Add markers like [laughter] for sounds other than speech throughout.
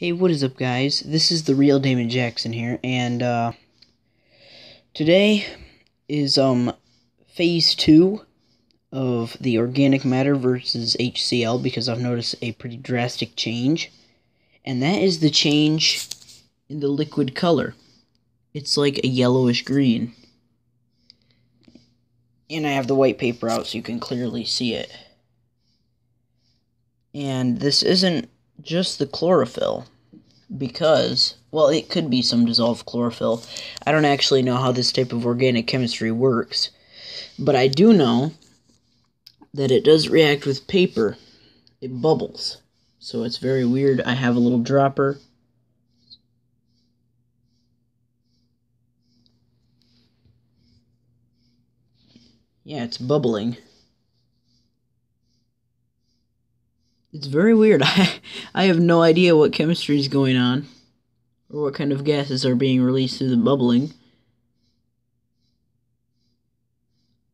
Hey, what is up, guys? This is the real Damon Jackson here, and uh, today is um phase two of the organic matter versus HCl because I've noticed a pretty drastic change, and that is the change in the liquid color. It's like a yellowish green, and I have the white paper out so you can clearly see it. And this isn't just the chlorophyll because well it could be some dissolved chlorophyll. I don't actually know how this type of organic chemistry works but i do know that it does react with paper. It bubbles. So it's very weird. I have a little dropper. Yeah it's bubbling It's very weird. [laughs] I, I have no idea what chemistry is going on or what kind of gases are being released through the bubbling.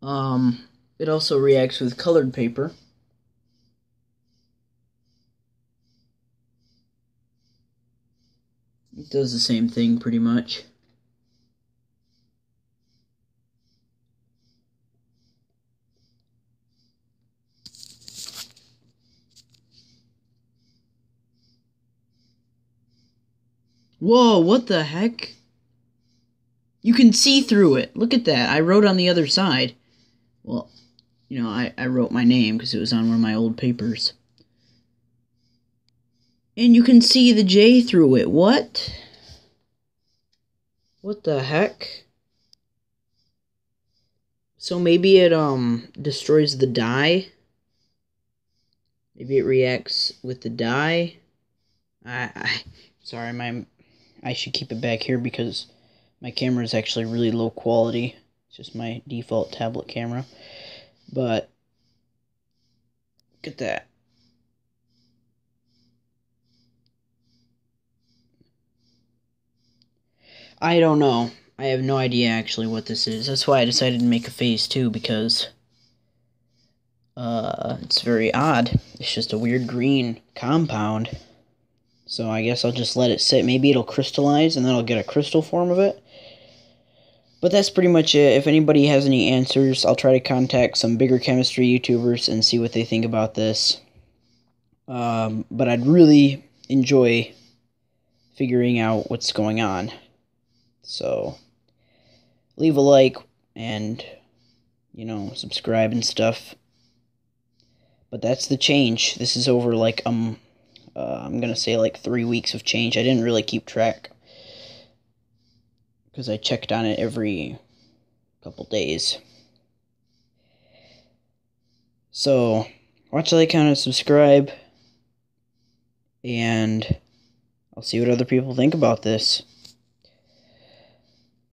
Um, it also reacts with colored paper. It does the same thing pretty much. Whoa, what the heck? You can see through it. Look at that. I wrote on the other side. Well, you know, I, I wrote my name because it was on one of my old papers. And you can see the J through it. What? What the heck? So maybe it um destroys the dye. Maybe it reacts with the dye. I, I sorry, my I should keep it back here because my camera is actually really low quality. It's just my default tablet camera. But, look at that. I don't know. I have no idea actually what this is. That's why I decided to make a phase two because uh, it's very odd. It's just a weird green compound. So I guess I'll just let it sit. Maybe it'll crystallize and then I'll get a crystal form of it. But that's pretty much it. If anybody has any answers, I'll try to contact some bigger chemistry YouTubers and see what they think about this. Um, but I'd really enjoy figuring out what's going on. So leave a like and, you know, subscribe and stuff. But that's the change. This is over like um uh, I'm gonna say like three weeks of change. I didn't really keep track because I checked on it every couple days. So, watch, like, comment, subscribe, and I'll see what other people think about this.